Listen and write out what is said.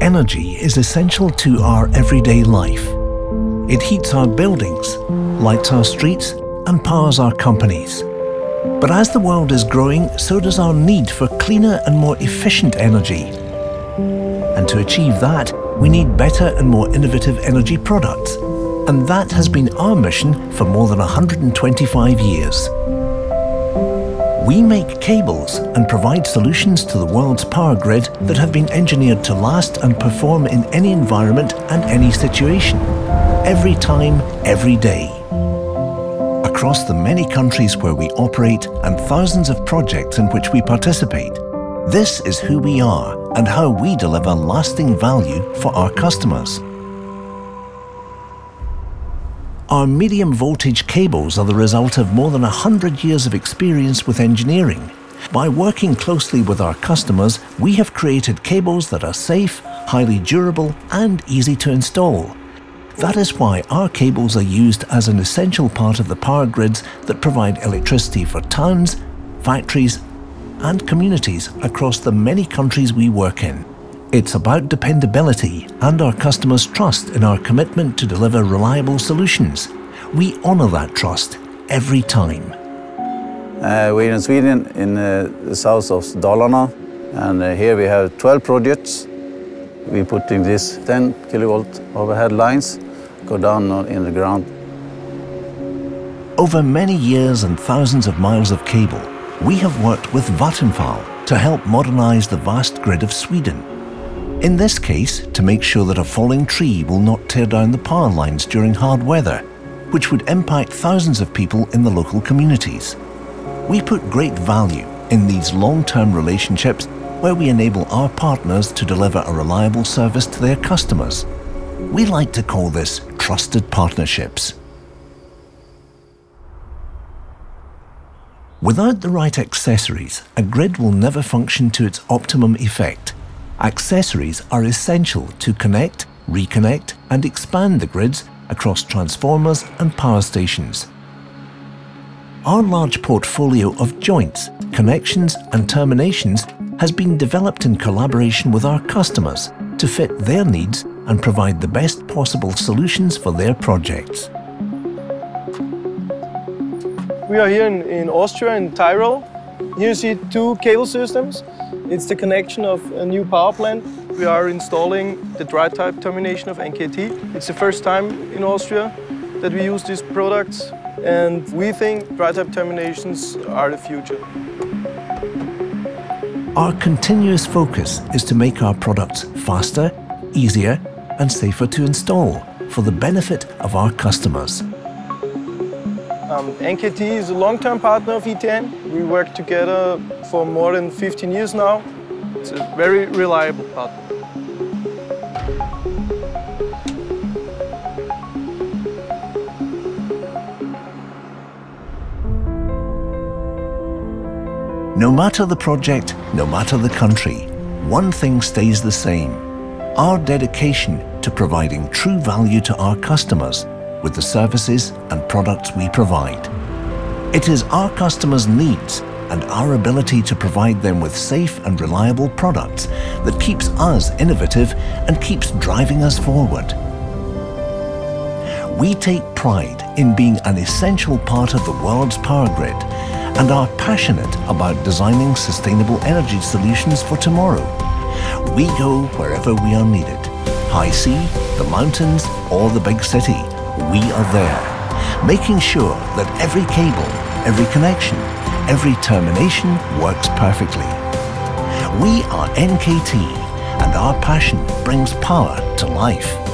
Energy is essential to our everyday life. It heats our buildings, lights our streets and powers our companies. But as the world is growing, so does our need for cleaner and more efficient energy. And to achieve that, we need better and more innovative energy products. And that has been our mission for more than 125 years. We make cables and provide solutions to the world's power grid that have been engineered to last and perform in any environment and any situation. Every time, every day. Across the many countries where we operate and thousands of projects in which we participate, this is who we are and how we deliver lasting value for our customers. Our medium voltage cables are the result of more than 100 years of experience with engineering. By working closely with our customers, we have created cables that are safe, highly durable and easy to install. That is why our cables are used as an essential part of the power grids that provide electricity for towns, factories and communities across the many countries we work in. It's about dependability and our customers' trust in our commitment to deliver reliable solutions. We honour that trust every time. Uh, we're in Sweden, in uh, the south of Dalarna, and uh, here we have 12 projects. We're putting this 10 kilovolt overhead lines, go down in the ground. Over many years and thousands of miles of cable, we have worked with Vattenfall to help modernise the vast grid of Sweden. In this case, to make sure that a falling tree will not tear down the power lines during hard weather, which would impact thousands of people in the local communities. We put great value in these long-term relationships where we enable our partners to deliver a reliable service to their customers. We like to call this trusted partnerships. Without the right accessories, a grid will never function to its optimum effect. Accessories are essential to connect, reconnect and expand the grids across transformers and power stations. Our large portfolio of joints, connections and terminations has been developed in collaboration with our customers to fit their needs and provide the best possible solutions for their projects. We are here in, in Austria, in Tyrol. Here you see two cable systems. It's the connection of a new power plant. We are installing the dry type termination of NKT. It's the first time in Austria that we use these products and we think dry type terminations are the future. Our continuous focus is to make our products faster, easier and safer to install for the benefit of our customers. Um, NKT is a long-term partner of ETN. We work together for more than 15 years now. It's a very reliable partner. No matter the project, no matter the country, one thing stays the same. Our dedication to providing true value to our customers with the services and products we provide. It is our customers' needs and our ability to provide them with safe and reliable products that keeps us innovative and keeps driving us forward. We take pride in being an essential part of the world's power grid and are passionate about designing sustainable energy solutions for tomorrow. We go wherever we are needed. High sea, the mountains or the big city we are there, making sure that every cable, every connection, every termination works perfectly. We are NKT and our passion brings power to life.